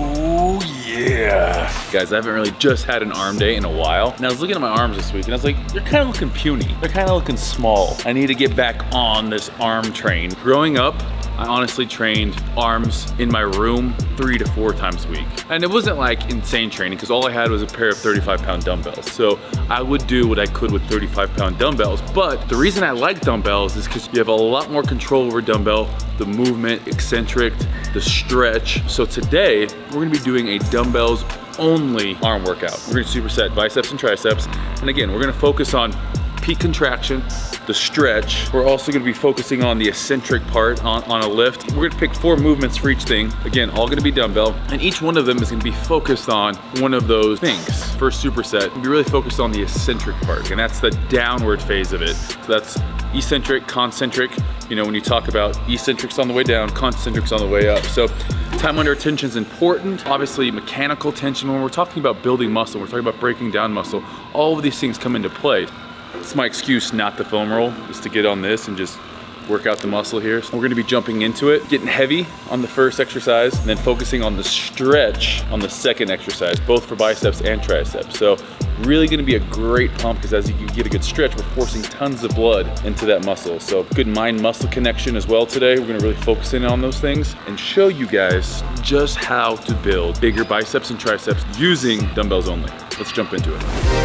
Oh yeah. Guys, I haven't really just had an arm day in a while. And I was looking at my arms this week and I was like, they're kind of looking puny. They're kind of looking small. I need to get back on this arm train. Growing up, I honestly trained arms in my room three to four times a week. And it wasn't like insane training because all I had was a pair of 35 pound dumbbells. So I would do what I could with 35 pound dumbbells. But the reason I like dumbbells is because you have a lot more control over dumbbell, the movement, eccentric, the stretch. So today we're gonna be doing a dumbbells only arm workout. We're gonna superset biceps and triceps. And again, we're gonna focus on peak contraction, the stretch. We're also gonna be focusing on the eccentric part on, on a lift. We're gonna pick four movements for each thing. Again, all gonna be dumbbell, and each one of them is gonna be focused on one of those things. First superset, be really focused on the eccentric part, and that's the downward phase of it. So that's eccentric, concentric, you know, when you talk about eccentrics on the way down, concentrics on the way up. So time under tension is important. Obviously mechanical tension, when we're talking about building muscle, we're talking about breaking down muscle, all of these things come into play. It's my excuse not to foam roll, is to get on this and just work out the muscle here. So we're gonna be jumping into it, getting heavy on the first exercise, and then focusing on the stretch on the second exercise, both for biceps and triceps. So really gonna be a great pump because as you get a good stretch, we're forcing tons of blood into that muscle. So good mind-muscle connection as well today. We're gonna really focus in on those things and show you guys just how to build bigger biceps and triceps using dumbbells only. Let's jump into it.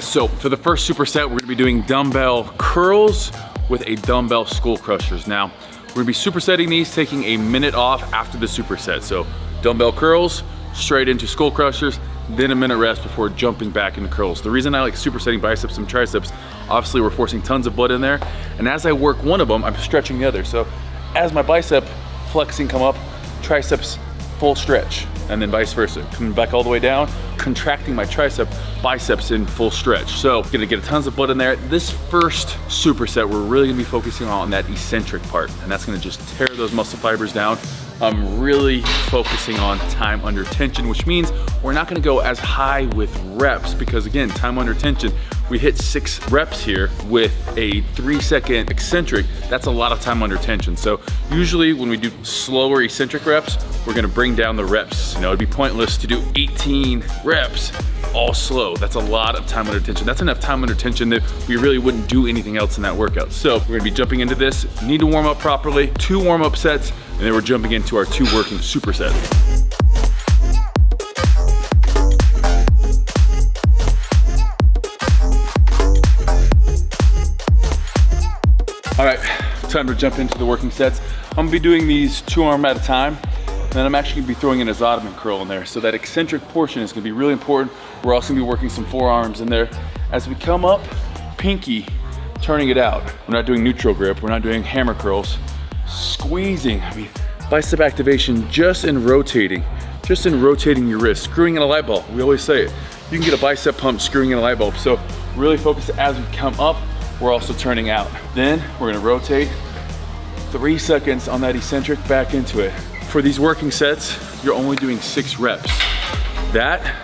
Guys, so for the first superset, we're gonna be doing dumbbell curls with a dumbbell skull crushers. Now, we're gonna be supersetting these, taking a minute off after the superset. So dumbbell curls, straight into skull crushers, then a minute rest before jumping back into curls. The reason I like supersetting biceps and triceps, obviously we're forcing tons of blood in there, and as I work one of them, I'm stretching the other. So as my bicep flexing come up, triceps full stretch, and then vice versa. Coming back all the way down, contracting my tricep, biceps in full stretch. So gonna get tons of blood in there. This first superset, we're really gonna be focusing on that eccentric part, and that's gonna just tear those muscle fibers down. I'm really focusing on time under tension, which means we're not gonna go as high with reps because again, time under tension, we hit six reps here with a three second eccentric, that's a lot of time under tension. So usually when we do slower eccentric reps, we're gonna bring down the reps. You know, it'd be pointless to do 18 reps all slow. That's a lot of time under tension. That's enough time under tension that we really wouldn't do anything else in that workout. So we're gonna be jumping into this. Need to warm up properly, two warm up sets, and then we're jumping into our two working supersets. All right, time to jump into the working sets. I'm gonna be doing these two arm at a time. And then I'm actually gonna be throwing in a Zottman curl in there. So that eccentric portion is gonna be really important. We're also gonna be working some forearms in there. As we come up, pinky, turning it out. We're not doing neutral grip, we're not doing hammer curls. Squeezing, I mean, bicep activation just in rotating. Just in rotating your wrist, screwing in a light bulb. We always say it. You can get a bicep pump screwing in a light bulb. So really focus as we come up, we're also turning out. Then we're gonna rotate three seconds on that eccentric back into it. For these working sets, you're only doing six reps. That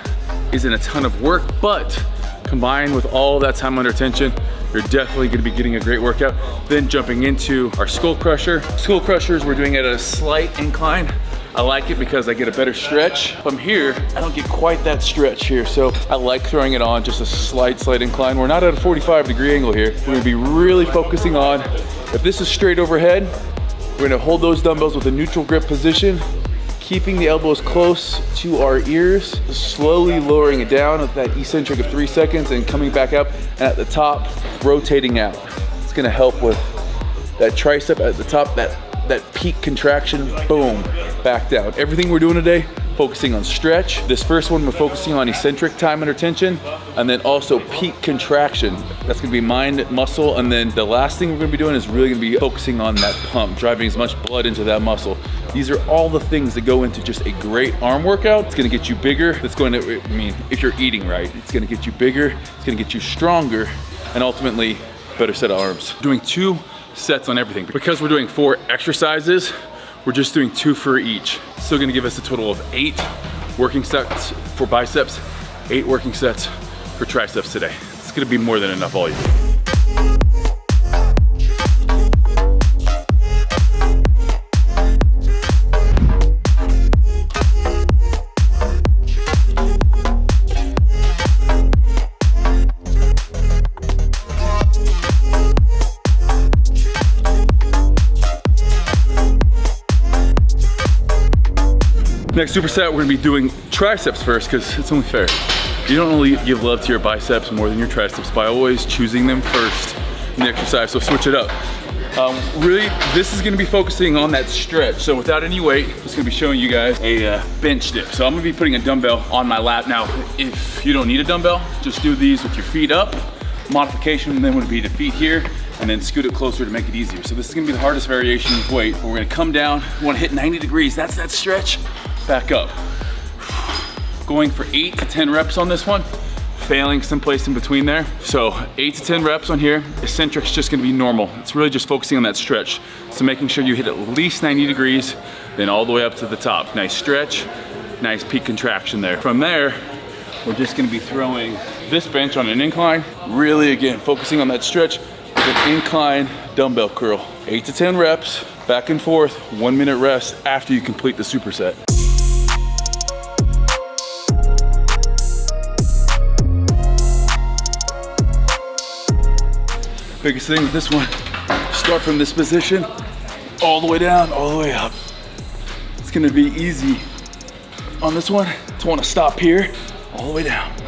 isn't a ton of work, but combined with all that time under tension, you're definitely gonna be getting a great workout. Then jumping into our skull crusher. Skull crushers, we're doing at a slight incline. I like it because I get a better stretch. From here, I don't get quite that stretch here. So I like throwing it on just a slight, slight incline. We're not at a 45 degree angle here. We're gonna be really focusing on, if this is straight overhead, we're gonna hold those dumbbells with a neutral grip position, keeping the elbows close to our ears, slowly lowering it down with that eccentric of three seconds and coming back up, and at the top, rotating out. It's gonna help with that tricep at the top, that, that peak contraction, boom, back down. Everything we're doing today, focusing on stretch. This first one, we're focusing on eccentric time under tension, and then also peak contraction. That's gonna be mind, muscle, and then the last thing we're gonna be doing is really gonna be focusing on that pump, driving as much blood into that muscle. These are all the things that go into just a great arm workout. It's gonna get you bigger. It's going to, I mean, if you're eating right, it's gonna get you bigger, it's gonna get you stronger, and ultimately, better set of arms. Doing two sets on everything. Because we're doing four exercises, we're just doing two for each. Still gonna give us a total of eight working sets for biceps, eight working sets for triceps today. It's gonna be more than enough volume. Next superset, we're gonna be doing triceps first because it's only fair. You don't only give love to your biceps more than your triceps by always choosing them first in the exercise, so switch it up. Um, really, this is gonna be focusing on that stretch. So without any weight, just gonna be showing you guys a uh, bench dip. So I'm gonna be putting a dumbbell on my lap. Now, if you don't need a dumbbell, just do these with your feet up. Modification then would be to feet here and then scoot it closer to make it easier. So this is gonna be the hardest variation of weight. We're gonna come down, we wanna hit 90 degrees. That's that stretch back up. Going for eight to 10 reps on this one, failing someplace in between there. So eight to 10 reps on here, eccentric's just gonna be normal. It's really just focusing on that stretch. So making sure you hit at least 90 degrees, then all the way up to the top. Nice stretch, nice peak contraction there. From there, we're just gonna be throwing this bench on an incline. Really, again, focusing on that stretch with an incline dumbbell curl. Eight to 10 reps, back and forth, one minute rest after you complete the superset. Biggest thing with this one, start from this position, all the way down, all the way up. It's gonna be easy on this one to wanna stop here, all the way down.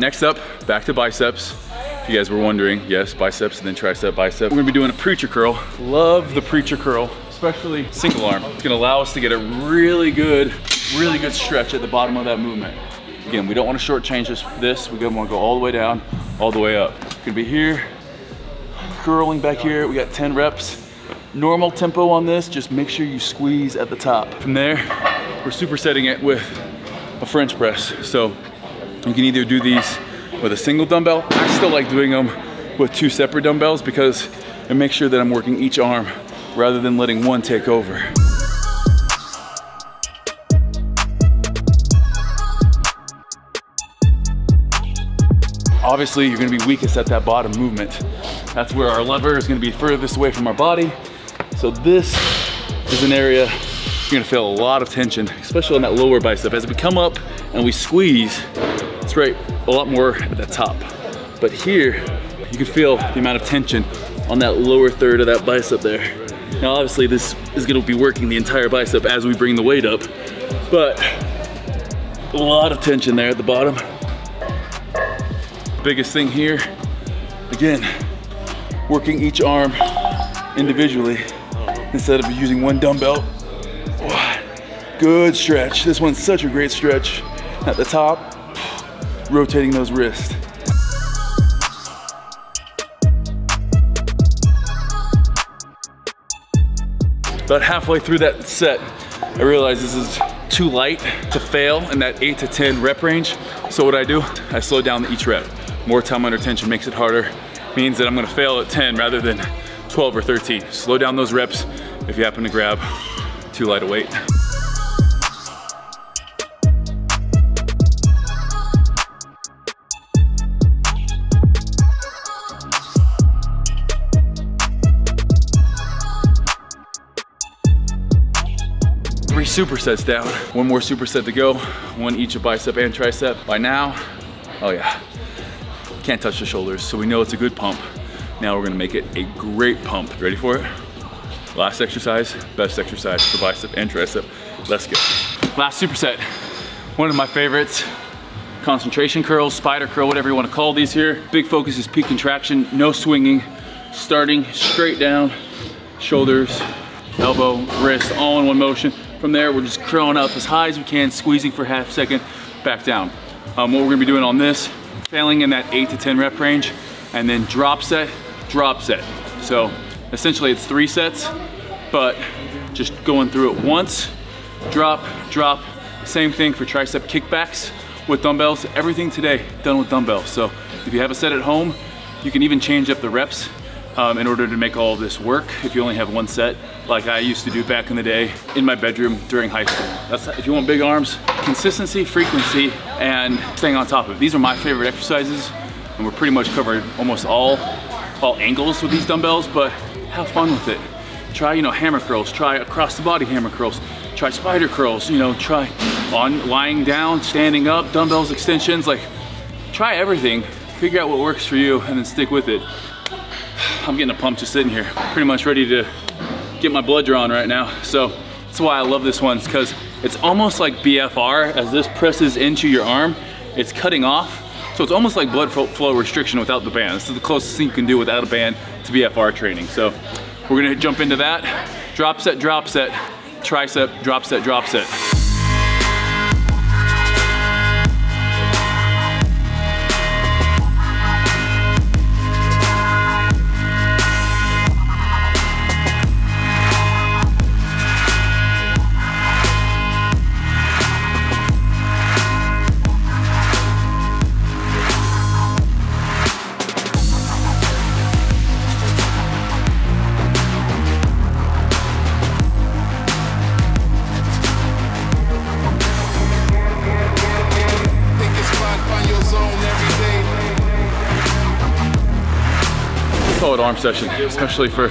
Right, next up, back to biceps. If you guys were wondering, yes, biceps and then tricep, bicep. We're gonna be doing a preacher curl. Love the preacher curl, especially single arm. It's gonna allow us to get a really good, really good stretch at the bottom of that movement. Again, we don't wanna shortchange this, this. We wanna go all the way down, all the way up. Gonna be here, curling back here. We got 10 reps. Normal tempo on this, just make sure you squeeze at the top. From there, we're supersetting it with a French press. So you can either do these with a single dumbbell. I still like doing them with two separate dumbbells because it makes sure that I'm working each arm rather than letting one take over. Obviously, you're gonna be weakest at that bottom movement. That's where our lever is gonna be furthest away from our body. So this is an area you're gonna feel a lot of tension, especially on that lower bicep. As we come up and we squeeze, right a lot more at the top. But here, you can feel the amount of tension on that lower third of that bicep there. Now obviously this is gonna be working the entire bicep as we bring the weight up, but a lot of tension there at the bottom. Biggest thing here, again, working each arm individually instead of using one dumbbell. Good stretch. This one's such a great stretch at the top rotating those wrists. About halfway through that set, I realized this is too light to fail in that eight to 10 rep range. So what I do, I slow down each rep. More time under tension makes it harder. Means that I'm gonna fail at 10 rather than 12 or 13. Slow down those reps if you happen to grab too light a weight. Three supersets down. One more superset to go, one each of bicep and tricep. By now, oh yeah, can't touch the shoulders, so we know it's a good pump. Now we're gonna make it a great pump. Ready for it? Last exercise, best exercise for bicep and tricep. Let's go. Last superset, one of my favorites, concentration curls, spider curl, whatever you wanna call these here. Big focus is peak contraction, no swinging, starting straight down, shoulders, elbow, wrist, all in one motion. From there, we're just curling up as high as we can, squeezing for half a second, back down. Um, what we're gonna be doing on this, failing in that eight to 10 rep range, and then drop set, drop set. So Essentially it's three sets, but just going through it once, drop, drop. Same thing for tricep kickbacks with dumbbells. Everything today done with dumbbells. So if you have a set at home, you can even change up the reps um, in order to make all this work if you only have one set like I used to do back in the day in my bedroom during high school. That's if you want big arms, consistency, frequency, and staying on top of it. These are my favorite exercises and we're pretty much covered almost all, all angles with these dumbbells, but have fun with it. Try, you know, hammer curls, try across the body hammer curls, try spider curls, you know, try on lying down, standing up, dumbbells, extensions, like try everything, figure out what works for you and then stick with it. I'm getting a pump just sitting here, pretty much ready to get my blood drawn right now. So that's why I love this one, because it's almost like BFR as this presses into your arm, it's cutting off. So it's almost like blood flow restriction without the band. This is the closest thing you can do without a band to BFR training. So we're gonna jump into that. Drop set, drop set, tricep, drop set, drop set. Solid arm session, especially for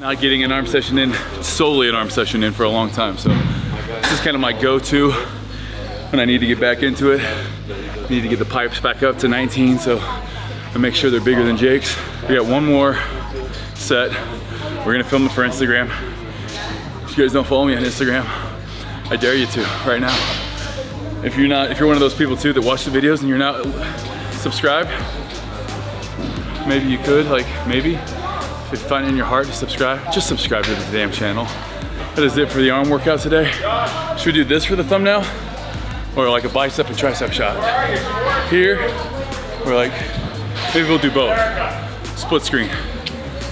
not getting an arm session in, solely an arm session in for a long time. So this is kind of my go-to when I need to get back into it. I need to get the pipes back up to 19 so I make sure they're bigger than Jake's. We got one more set. We're gonna film it for Instagram. If you guys don't follow me on Instagram, I dare you to right now. If you're not, if you're one of those people too that watch the videos and you're not subscribed, maybe you could, like maybe, if you find it in your heart to subscribe, just subscribe to the damn channel. That is it for the arm workout today. Should we do this for the thumbnail? Or like a bicep and tricep shot? Here, or like, maybe we'll do both. Split screen.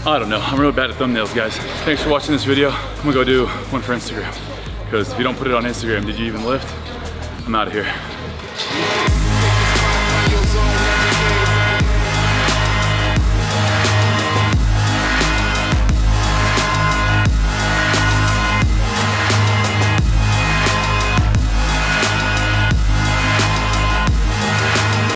I don't know, I'm really bad at thumbnails, guys. Thanks for watching this video. I'm gonna go do one for Instagram. Because if you don't put it on Instagram, did you even lift? I'm out of here.